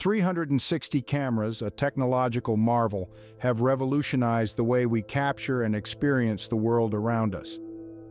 360 cameras, a technological marvel, have revolutionized the way we capture and experience the world around us.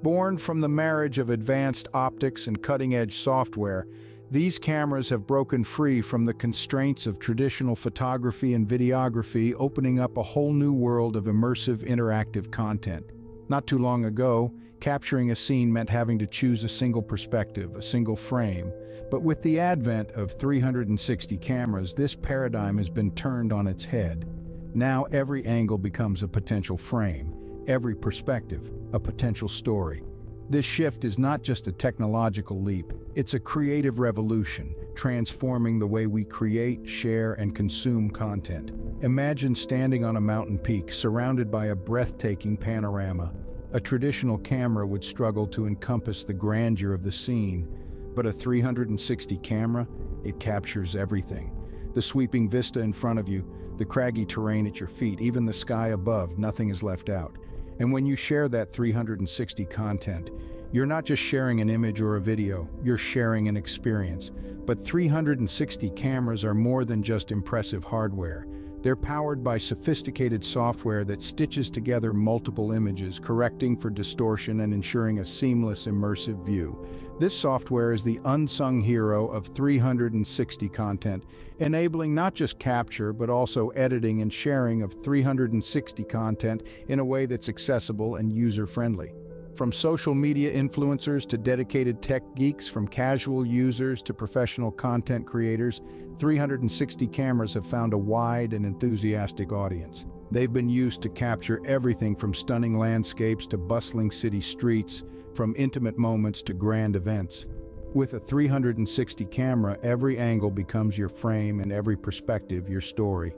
Born from the marriage of advanced optics and cutting-edge software, these cameras have broken free from the constraints of traditional photography and videography, opening up a whole new world of immersive interactive content. Not too long ago, capturing a scene meant having to choose a single perspective, a single frame. But with the advent of 360 cameras, this paradigm has been turned on its head. Now every angle becomes a potential frame, every perspective, a potential story. This shift is not just a technological leap, it's a creative revolution, transforming the way we create, share, and consume content. Imagine standing on a mountain peak surrounded by a breathtaking panorama. A traditional camera would struggle to encompass the grandeur of the scene, but a 360 camera, it captures everything. The sweeping vista in front of you, the craggy terrain at your feet, even the sky above, nothing is left out. And when you share that 360 content, you're not just sharing an image or a video, you're sharing an experience. But 360 cameras are more than just impressive hardware. They're powered by sophisticated software that stitches together multiple images, correcting for distortion and ensuring a seamless, immersive view. This software is the unsung hero of 360 content, enabling not just capture but also editing and sharing of 360 content in a way that's accessible and user-friendly. From social media influencers to dedicated tech geeks, from casual users to professional content creators, 360 cameras have found a wide and enthusiastic audience. They've been used to capture everything from stunning landscapes to bustling city streets, from intimate moments to grand events. With a 360 camera, every angle becomes your frame and every perspective your story.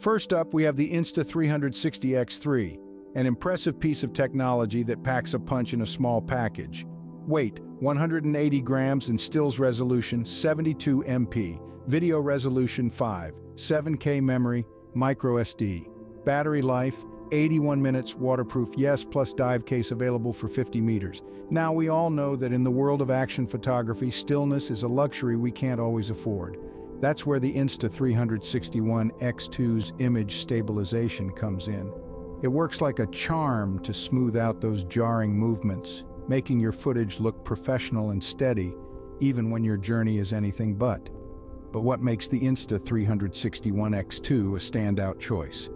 First up, we have the Insta360X3, an impressive piece of technology that packs a punch in a small package. Weight, 180 grams and stills resolution 72 MP, video resolution 5, 7K memory, micro SD. Battery life, 81 minutes, waterproof yes, plus dive case available for 50 meters. Now we all know that in the world of action photography, stillness is a luxury we can't always afford. That's where the Insta360 ONE X2's image stabilization comes in. It works like a charm to smooth out those jarring movements, making your footage look professional and steady, even when your journey is anything but. But what makes the Insta360 ONE X2 a standout choice?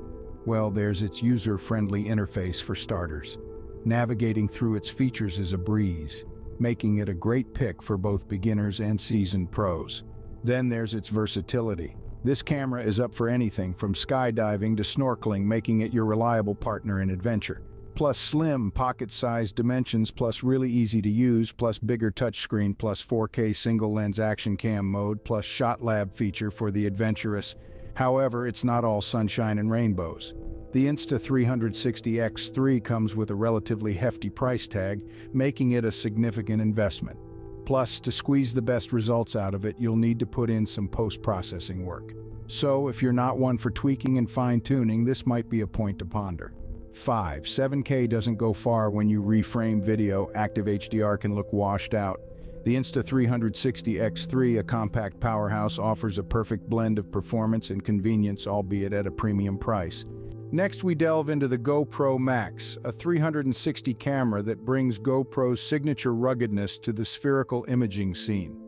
Well, there's its user-friendly interface for starters. Navigating through its features is a breeze, making it a great pick for both beginners and seasoned pros. Then there's its versatility. This camera is up for anything from skydiving to snorkeling, making it your reliable partner in adventure. Plus slim, pocket-sized dimensions, plus really easy to use, plus bigger touchscreen, plus 4K single-lens action cam mode, plus ShotLab feature for the adventurous. However, it's not all sunshine and rainbows. The Insta360X3 comes with a relatively hefty price tag, making it a significant investment. Plus, to squeeze the best results out of it, you'll need to put in some post-processing work. So, if you're not one for tweaking and fine-tuning, this might be a point to ponder. 5. 7K doesn't go far when you reframe video, active HDR can look washed out. The Insta360X3, a compact powerhouse, offers a perfect blend of performance and convenience, albeit at a premium price. Next, we delve into the GoPro Max, a 360 camera that brings GoPro's signature ruggedness to the spherical imaging scene.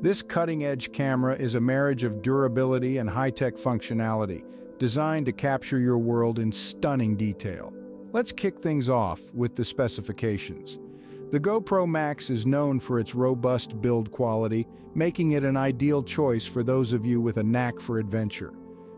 This cutting-edge camera is a marriage of durability and high-tech functionality, designed to capture your world in stunning detail. Let's kick things off with the specifications. The GoPro Max is known for its robust build quality, making it an ideal choice for those of you with a knack for adventure.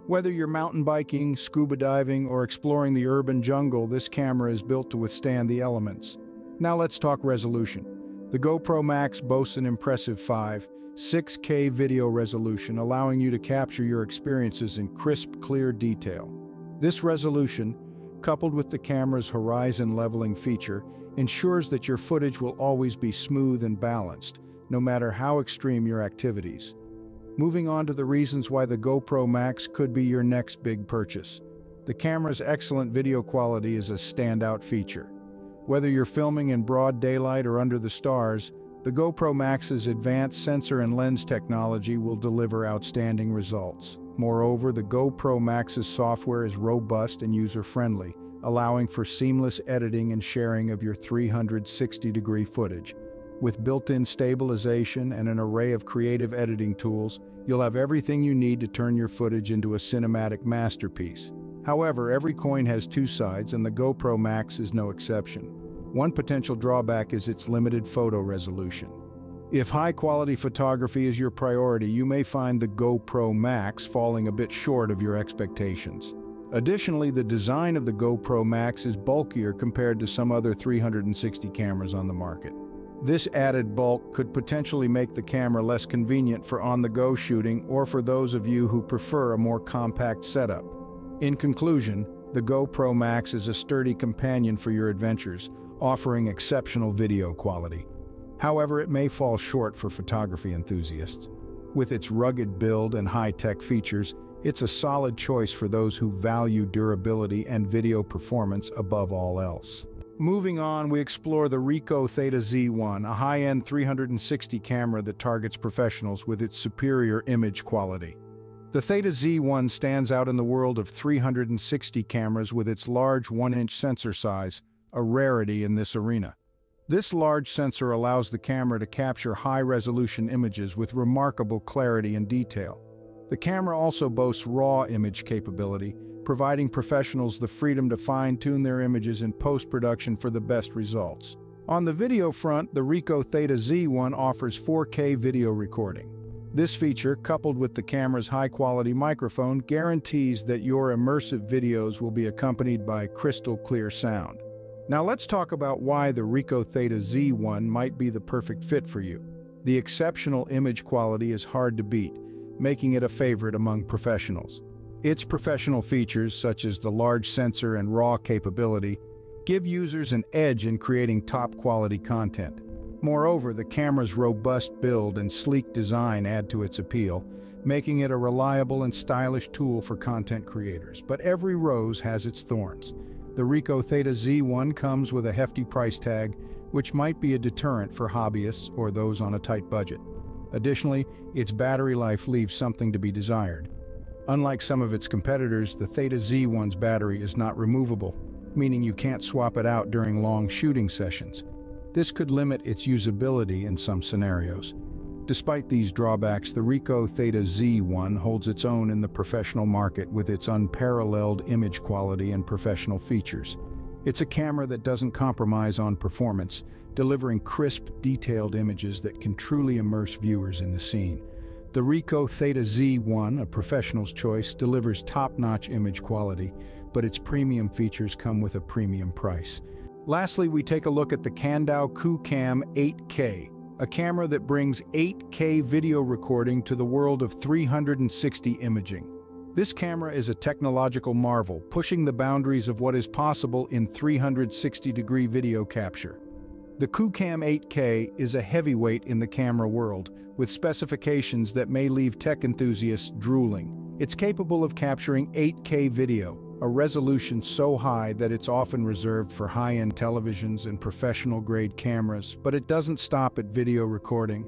Whether you're mountain biking, scuba diving, or exploring the urban jungle, this camera is built to withstand the elements. Now let's talk resolution. The GoPro Max boasts an impressive 5, 6K video resolution, allowing you to capture your experiences in crisp, clear detail. This resolution, coupled with the camera's horizon leveling feature, ensures that your footage will always be smooth and balanced, no matter how extreme your activities. Moving on to the reasons why the GoPro Max could be your next big purchase. The camera's excellent video quality is a standout feature. Whether you're filming in broad daylight or under the stars, the GoPro Max's advanced sensor and lens technology will deliver outstanding results. Moreover, the GoPro Max's software is robust and user-friendly, allowing for seamless editing and sharing of your 360-degree footage. With built-in stabilization and an array of creative editing tools, you'll have everything you need to turn your footage into a cinematic masterpiece. However, every coin has two sides and the GoPro Max is no exception. One potential drawback is its limited photo resolution. If high-quality photography is your priority, you may find the GoPro Max falling a bit short of your expectations. Additionally, the design of the GoPro Max is bulkier compared to some other 360 cameras on the market. This added bulk could potentially make the camera less convenient for on-the-go shooting or for those of you who prefer a more compact setup. In conclusion, the GoPro Max is a sturdy companion for your adventures, offering exceptional video quality. However, it may fall short for photography enthusiasts. With its rugged build and high-tech features, it's a solid choice for those who value durability and video performance above all else. Moving on, we explore the Ricoh Theta Z1, a high-end 360 camera that targets professionals with its superior image quality. The Theta Z1 stands out in the world of 360 cameras with its large 1-inch sensor size, a rarity in this arena. This large sensor allows the camera to capture high-resolution images with remarkable clarity and detail. The camera also boasts raw image capability, providing professionals the freedom to fine-tune their images in post-production for the best results. On the video front, the Ricoh Theta Z1 offers 4K video recording. This feature, coupled with the camera's high-quality microphone, guarantees that your immersive videos will be accompanied by crystal clear sound. Now let's talk about why the Ricoh Theta Z1 might be the perfect fit for you. The exceptional image quality is hard to beat, making it a favorite among professionals. Its professional features, such as the large sensor and RAW capability, give users an edge in creating top-quality content. Moreover, the camera's robust build and sleek design add to its appeal, making it a reliable and stylish tool for content creators. But every rose has its thorns. The Ricoh Theta Z1 comes with a hefty price tag, which might be a deterrent for hobbyists or those on a tight budget. Additionally, its battery life leaves something to be desired. Unlike some of its competitors, the Theta Z1's battery is not removable, meaning you can't swap it out during long shooting sessions. This could limit its usability in some scenarios. Despite these drawbacks, the Ricoh Theta Z1 holds its own in the professional market with its unparalleled image quality and professional features. It's a camera that doesn't compromise on performance, delivering crisp, detailed images that can truly immerse viewers in the scene. The Ricoh Theta Z1, a professional's choice, delivers top-notch image quality, but its premium features come with a premium price. Lastly, we take a look at the Kandao QooCam 8K, a camera that brings 8K video recording to the world of 360 imaging. This camera is a technological marvel, pushing the boundaries of what is possible in 360-degree video capture. The QooCam 8K is a heavyweight in the camera world, with specifications that may leave tech enthusiasts drooling. It's capable of capturing 8K video, a resolution so high that it's often reserved for high-end televisions and professional-grade cameras, but it doesn't stop at video recording.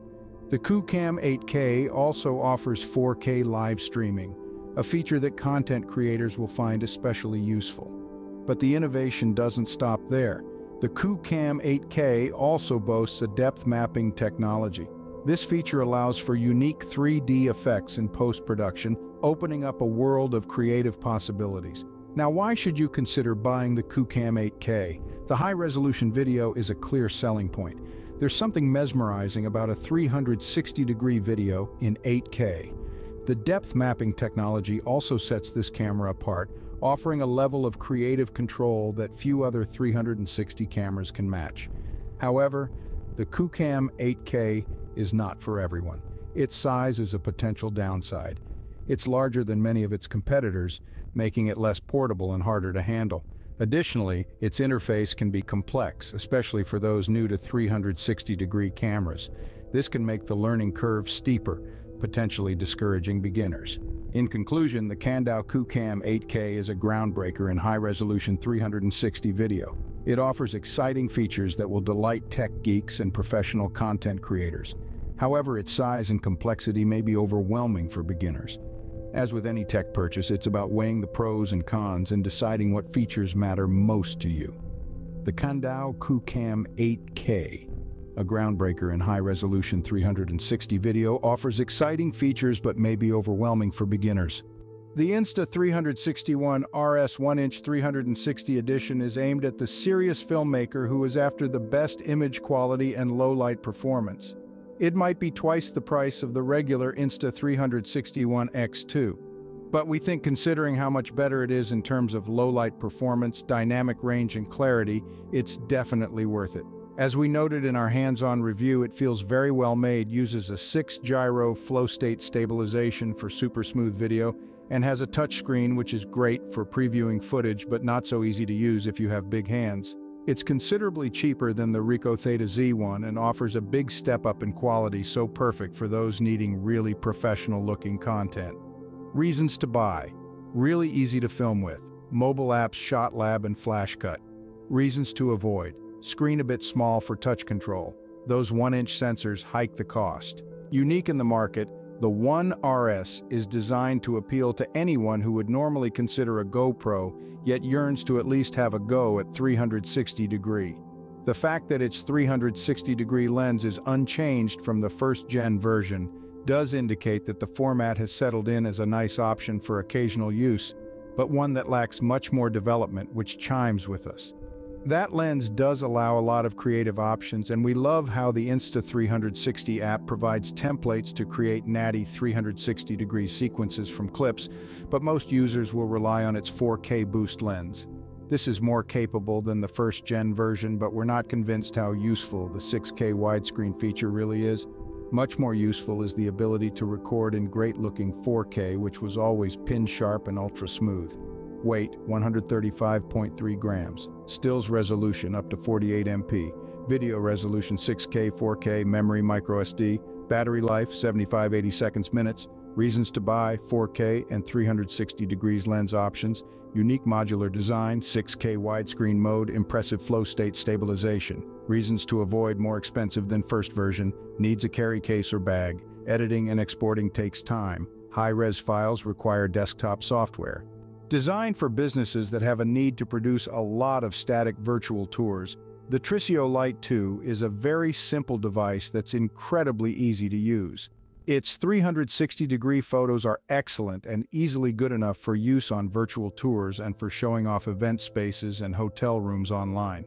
The QooCam 8K also offers 4K live streaming, a feature that content creators will find especially useful. But the innovation doesn't stop there. The QooCam 8K also boasts a depth mapping technology. This feature allows for unique 3D effects in post-production, opening up a world of creative possibilities. Now, why should you consider buying the QooCam 8K? The high-resolution video is a clear selling point. There's something mesmerizing about a 360-degree video in 8K. The depth mapping technology also sets this camera apart, offering a level of creative control that few other 360 cameras can match. However, the QooCam 8K is not for everyone. Its size is a potential downside. It's larger than many of its competitors, making it less portable and harder to handle. Additionally, its interface can be complex, especially for those new to 360-degree cameras. This can make the learning curve steeper, potentially discouraging beginners. In conclusion, the Kandao QooCam 8K is a groundbreaker in high-resolution 360 video. It offers exciting features that will delight tech geeks and professional content creators. However, its size and complexity may be overwhelming for beginners. As with any tech purchase, it's about weighing the pros and cons and deciding what features matter most to you. The Kandao QooCam 8K, a groundbreaker in high-resolution 360 video, offers exciting features but may be overwhelming for beginners. The Insta360 ONE RS 1-inch 360 edition is aimed at the serious filmmaker who is after the best image quality and low-light performance. It might be twice the price of the regular Insta360 ONE X2. But we think considering how much better it is in terms of low-light performance, dynamic range, and clarity, it's definitely worth it. As we noted in our hands-on review, it feels very well made, uses a 6-gyro flow state stabilization for super smooth video, and has a touchscreen which is great for previewing footage but not so easy to use if you have big hands. It's considerably cheaper than the Ricoh Theta Z1 and offers a big step up in quality so perfect for those needing really professional-looking content. Reasons to buy. Really easy to film with. Mobile apps ShotLab and FlashCut. Reasons to avoid. Screen a bit small for touch control. Those 1-inch sensors hike the cost. Unique in the market, the One RS is designed to appeal to anyone who would normally consider a GoPro, yet yearns to at least have a Go at 360 degree. The fact that its 360 degree lens is unchanged from the first-gen version does indicate that the format has settled in as a nice option for occasional use, but one that lacks much more development which chimes with us. That lens does allow a lot of creative options and we love how the Insta360 app provides templates to create natty 360 degree sequences from clips, but most users will rely on its 4K boost lens. This is more capable than the first gen version, but we're not convinced how useful the 6K widescreen feature really is. Much more useful is the ability to record in great-looking 4K, which was always pin-sharp and ultra-smooth. Weight, 135.3 grams. Stills resolution, up to 48 MP. Video resolution, 6K, 4K, memory, microSD. Battery life, 75, 80 seconds minutes. Reasons to buy, 4K and 360 degrees lens options. Unique modular design, 6K widescreen mode, impressive flow state stabilization. Reasons to avoid more expensive than first version, needs a carry case or bag. Editing and exporting takes time. High-res files require desktop software. Designed for businesses that have a need to produce a lot of static virtual tours, the Trisio Lite 2 is a very simple device that's incredibly easy to use. Its 360-degree photos are excellent and easily good enough for use on virtual tours and for showing off event spaces and hotel rooms online.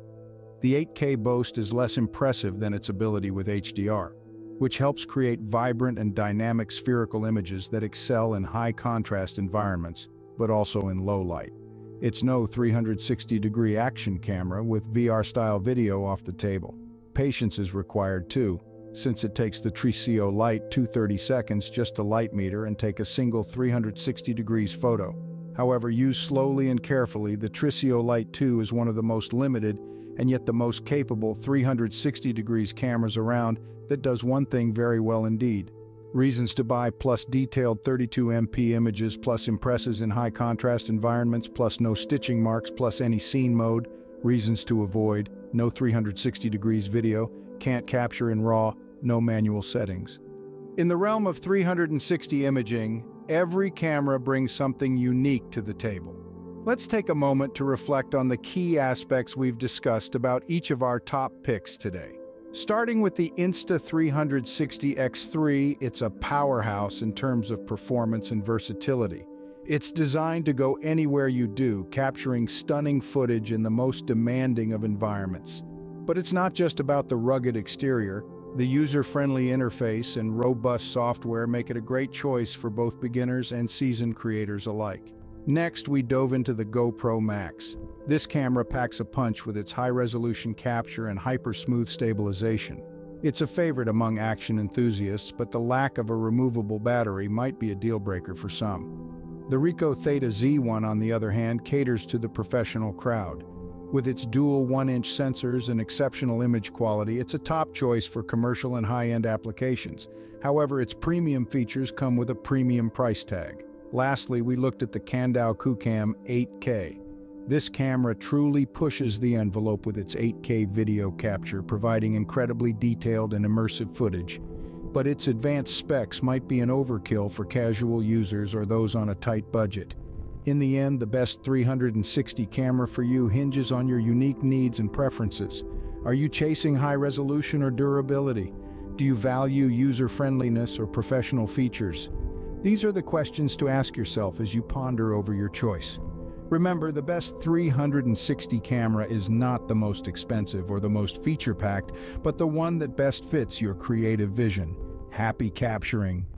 The 8K Boast is less impressive than its ability with HDR, which helps create vibrant and dynamic spherical images that excel in high-contrast environments but also in low light. It's no 360-degree action camera with VR-style video off the table. Patience is required too, since it takes the Trisio Lite 230 seconds just to light meter and take a single 360 degrees photo. However, used slowly and carefully, the Trisio Lite 2 is one of the most limited and yet the most capable 360 degrees cameras around that does one thing very well indeed. Reasons to buy plus detailed 32MP images plus impresses in high contrast environments plus no stitching marks plus any scene mode. Reasons to avoid, no 360 degrees video, can't capture in RAW, no manual settings. In the realm of 360 imaging, every camera brings something unique to the table. Let's take a moment to reflect on the key aspects we've discussed about each of our top picks today. Starting with the Insta360 X3, it's a powerhouse in terms of performance and versatility. It's designed to go anywhere you do, capturing stunning footage in the most demanding of environments. But it's not just about the rugged exterior. The user-friendly interface and robust software make it a great choice for both beginners and seasoned creators alike. Next, we dove into the GoPro Max. This camera packs a punch with its high-resolution capture and hyper-smooth stabilization. It's a favorite among action enthusiasts, but the lack of a removable battery might be a deal-breaker for some. The Ricoh Theta Z1, on the other hand, caters to the professional crowd. With its dual 1-inch sensors and exceptional image quality, it's a top choice for commercial and high-end applications. However, its premium features come with a premium price tag. Lastly, we looked at the Kandao QooCam 8K. This camera truly pushes the envelope with its 8K video capture, providing incredibly detailed and immersive footage. but its advanced specs might be an overkill for casual users or those on a tight budget. In the end, the best 360 camera for you hinges on your unique needs and preferences. Are you chasing high resolution or durability? Do you value user-friendliness or professional features? These are the questions to ask yourself as you ponder over your choice. Remember, the best 360 camera is not the most expensive or the most feature-packed, but the one that best fits your creative vision. Happy capturing.